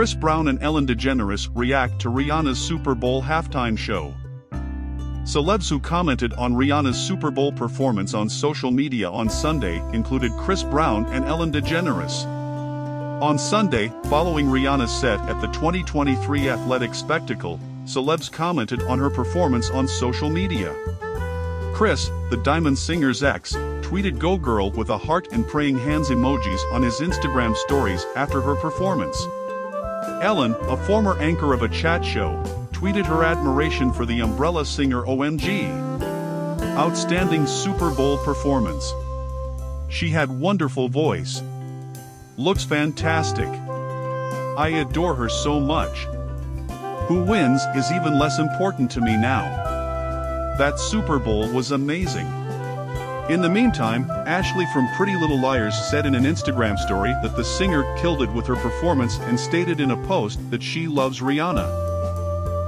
Chris Brown and Ellen DeGeneres react to Rihanna's Super Bowl halftime show. Celebs who commented on Rihanna's Super Bowl performance on social media on Sunday included Chris Brown and Ellen DeGeneres. On Sunday, following Rihanna's set at the 2023 athletic spectacle, celebs commented on her performance on social media. Chris, the Diamonds Singer's ex, tweeted Go Girl with a heart and praying hands emojis on his Instagram stories after her performance. Ellen, a former anchor of a chat show, tweeted her admiration for the Umbrella singer OMG. Outstanding Super Bowl performance. She had wonderful voice. Looks fantastic. I adore her so much. Who wins is even less important to me now. That Super Bowl was amazing. In the meantime, Ashley from Pretty Little Liars said in an Instagram story that the singer killed it with her performance and stated in a post that she loves Rihanna.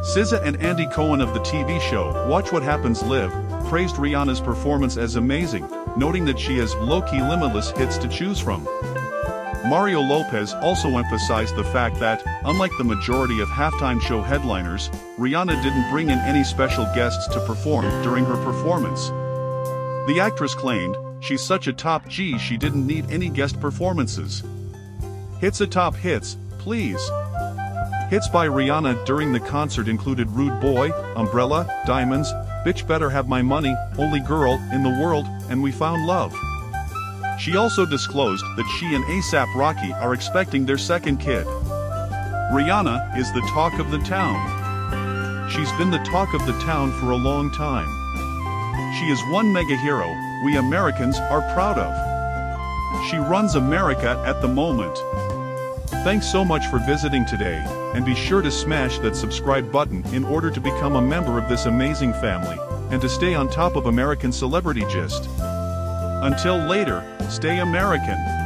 SZA and Andy Cohen of the TV show Watch What Happens Live praised Rihanna's performance as amazing, noting that she has low-key limitless hits to choose from. Mario Lopez also emphasized the fact that, unlike the majority of halftime show headliners, Rihanna didn't bring in any special guests to perform during her performance. The actress claimed, she's such a top G she didn't need any guest performances. Hits atop hits, please. Hits by Rihanna during the concert included Rude Boy, Umbrella, Diamonds, Bitch Better Have My Money, Only Girl in the World, and We Found Love. She also disclosed that she and ASAP Rocky are expecting their second kid. Rihanna is the talk of the town. She's been the talk of the town for a long time. She is one mega hero we Americans are proud of. She runs America at the moment. Thanks so much for visiting today, and be sure to smash that subscribe button in order to become a member of this amazing family, and to stay on top of American Celebrity Gist. Until later, stay American.